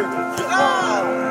Ah!